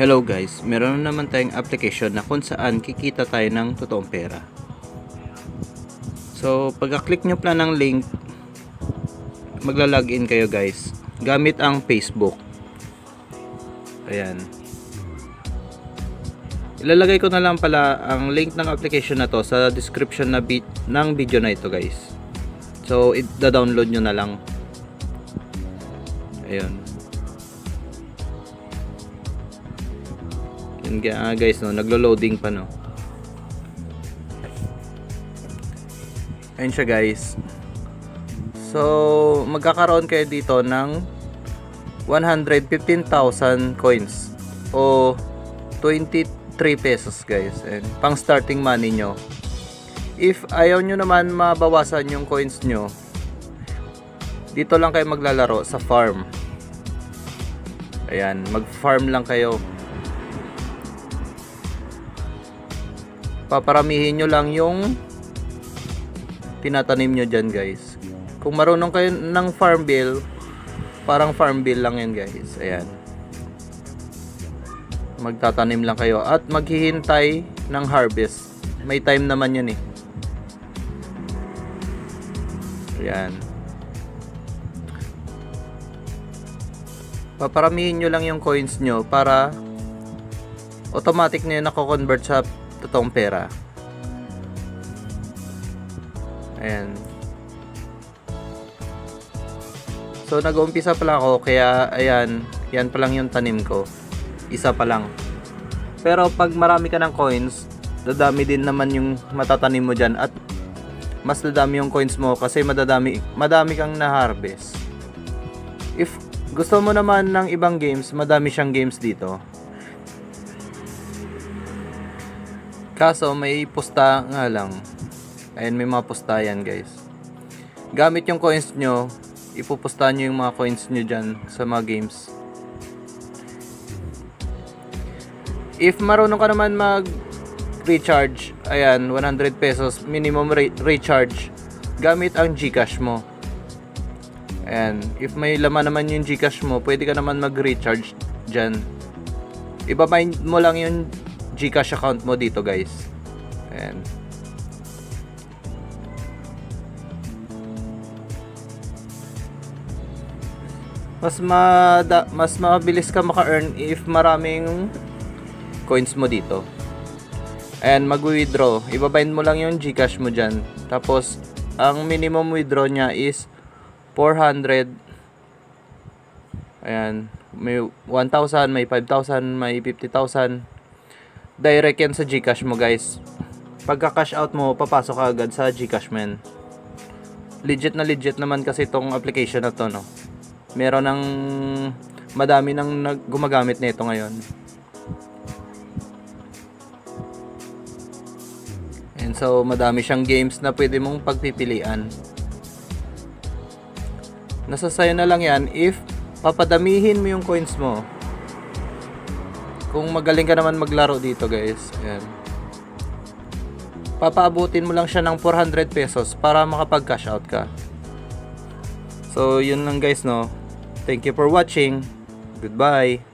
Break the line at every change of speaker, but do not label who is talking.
Hello guys, meron na naman tayong application na kung saan kikita tayo ng totoong pera. So, pagka-click nyo pala ng link, magla-login kayo guys. Gamit ang Facebook. Ayan. Ilalagay ko na lang pala ang link ng application na to sa description na bi- ng video na ito guys. So, i-download nyo na lang. Ayun. Nga, guys, no, naglo-loading pa no. Ayun siya guys. So, magkakaroon kayo dito ng 115,000 coins o 23 pesos guys. And pang starting money nyo. If ayaw nyo naman mabawasan yung coins nyo, dito lang kayo maglalaro sa farm. Ayan, mag-farm lang kayo. Paparamihin nyo lang yung tinatanim nyo dyan guys. Kung marunong kayo ng farm bill, parang farm bill lang yan guys. Ayan. Magtatanim lang kayo at maghihintay ng harvest. May time naman yun eh. Ayan. Paparamihin nyo lang yung coins nyo para automatic na yun nako-convert sa totoong pera. Ayan. So nag-uumpisa pa lang ako kaya ayan, yan pa lang yung tanim ko. Isa pa lang. Pero pag marami ka ng coins, dadami din naman yung matatanim mo dyan at mas dadami yung coins mo kasi madadami, madami kang na-harvest. If gusto mo naman ng ibang games, madami siyang games dito. Kaso may pusta nga lang. Ayan may mga pusta yan guys. Gamit yung coins nyo, ipupustahan nyo yung mga coins nyo dyan sa mga games. If marunong ka naman mag recharge, ayan, 100 pesos minimum re- recharge gamit ang GCash mo. Ayan, if may laman naman yung GCash mo, pwede ka naman mag-recharge dyan. Ibabind mo lang yung GCash account mo dito guys. Ayan. Mas mada, mas mabilis ka maka-earn if maraming coins mo dito. Ayan, mag-withdraw. Ibabind mo lang yung GCash mo dyan. Tapos, ang minimum withdraw niya is 400. Ayan, may 1,000, may 5,000, may 50,000. Direct yan sa GCash mo guys. Pagka cash out mo, papasok ka agad sa GCash man. Legit na legit naman kasi itong application na to, no? Meron ng madami nang gumagamit nito ngayon. And so, madami siyang games na pwede mong pagpipilian. Nasa sayo na lang yan if papadamihin mo yung coins mo. Kung magaling ka naman maglaro dito guys. Ayan. Papaabutin mo lang siya ng 400 pesos para makapag cash out ka. So, yun lang guys no. Thank you for watching. Goodbye.